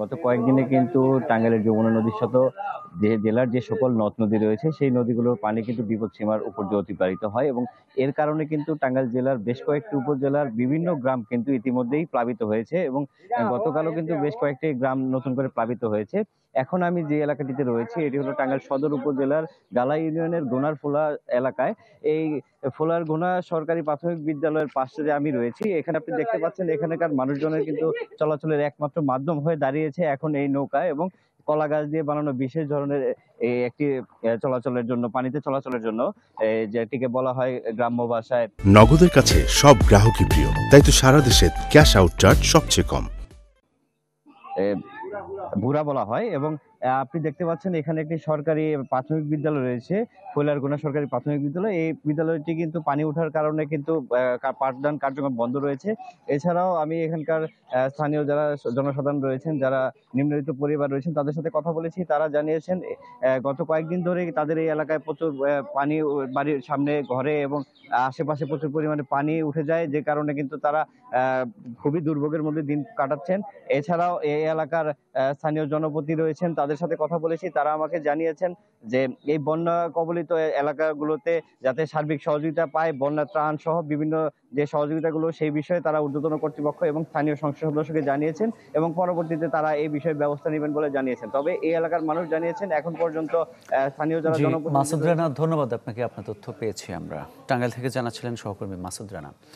গত কয়েকদিনে কিন্তু টাঙ্গাইলের যমুনা নদীর সাথে যে জেলার যে সকল নদ নদী রয়েছে, সেই নদীগুলোর পানি কিন্তু বিপদ সীমার উপর দিয়ে অতিবাহিত হয় এবং এর কারণে কিন্তু টাঙ্গাইল জেলার বেশ কয়েকটি উপজেলার বিভিন্ন গ্রাম কিন্তু ইতিমধ্যেই প্লাবিত হয়েছে এবং গতকালও কিন্তু বেশ কয়েকটি গ্রাম নতুন করে প্লাবিত হয়েছে। এখন আমি যে এলাকাটিতে রয়েছি, এটি হলো টাঙ্গাইল সদর উপজেলার গালা ইউনিয়নের গোনার ফোলা এলাকায়। এই ফোলার গোনা সরকারি প্রাথমিক বিদ্যালয়ের পাশে যে আমি রয়েছি, এখানে আপনি দেখতে পাচ্ছেন এখানকার মানুষজনের কিন্তু চলাচলের একমাত্র মাধ্যম হয়ে দাঁড়িয়েছে এখন এই নৌকা এবং কলা গাছ দিয়ে বানানো বিশেষ ধরনের এই একটি চলাচলের জন্য পানিতে চলাচলের জন্য যেটিকে বলা হয় গ্রাম্য ভাষায় নগদের কাছে সব গ্রাহকই প্রিয় তাই তো সারা দেশে ক্যাশ আউট চার্জ সবচেয়ে কম। ভুরা বলা হয় এবং আপনি দেখতে পাচ্ছেন এখানে একটি সরকারি প্রাথমিক বিদ্যালয় রয়েছে, কৈলারগোনা সরকারি প্রাথমিক বিদ্যালয়। এই বিদ্যালয়টি কিন্তু পানি ওঠার কারণে কিন্তু পাঠদান কার্যক্রম বন্ধ রয়েছে। এছাড়াও আমি এখানকার স্থানীয় যারা জনসাধারণ রয়েছেন, যারা নিম্নবিত্ত পরিবার রয়েছেন, তাদের সাথে কথা বলেছি। তারা জানিয়েছেন গত কয়েকদিন ধরে তাদের এই এলাকায় প্রচুর পানি বাড়ির সামনে, ঘরে এবং আশেপাশে প্রচুর পরিমাণে পানি উঠে যায়, যে কারণে কিন্তু তারা খুবই দুর্ভোগের মধ্যে দিন কাটাচ্ছেন। এছাড়াও এই এলাকার স্থানীয় জনপতি রয়েছেন, তাদের সাথে কথা বলেছি তারা আমাকে জানিয়েছেন যে এই বন্যা কবলিত এলাকাগুলোতে যাতে সার্বিক সহযোগিতা পায় বন্যা ত্রাণ সহ বিভিন্ন যে সহযোগিতাগুলো সেই বিষয়ে তারা ঊর্ধ্বতন কর্তৃপক্ষ এবং স্থানীয় সংসদ সদস্যকে জানিয়েছেন এবং পরবর্তীতে তারা এই বিষয়ে ব্যবস্থা নেবেন বলে জানিয়েছেন। তবে এই এলাকার মানুষ জানিয়েছেন এখন পর্যন্ত স্থানীয় যারা জনপ্রতিনিধি মাসুদ রানা ধন্যবাদ আপনাকে। আপনার তথ্য পেয়েছি আমরা। টাঙ্গাইল থেকে জানাচ্ছিলেন সহকর্মী মাসুদ রানা।